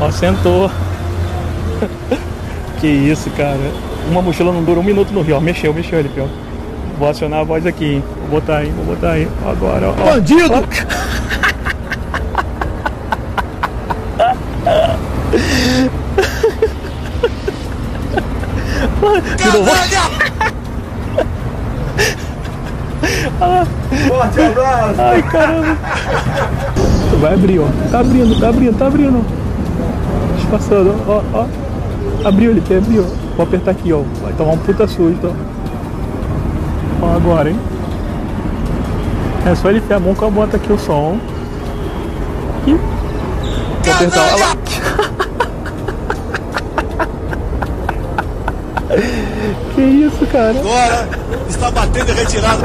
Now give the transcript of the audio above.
Ó, sentou. que isso, cara. Uma mochila não dura um minuto no rio. Ó, mexeu, mexeu ele, pior. Vou acionar a voz aqui, hein? Vou botar aí, vou botar aí. Agora, ó. Bandido! De novo. Forte abraço! Ai, caramba. Vai abrir, ó. Tá abrindo, tá abrindo, tá abrindo. Passando, ó, ó. Abriu ele, abriu. Vou apertar aqui, ó. Vai tomar um puta susto, ó. Ó, agora, hein. É só ele enfiar a mão que eu boto aqui o som. E... Vou apertar, ó lá. Que isso, cara? Agora está batendo e retirado.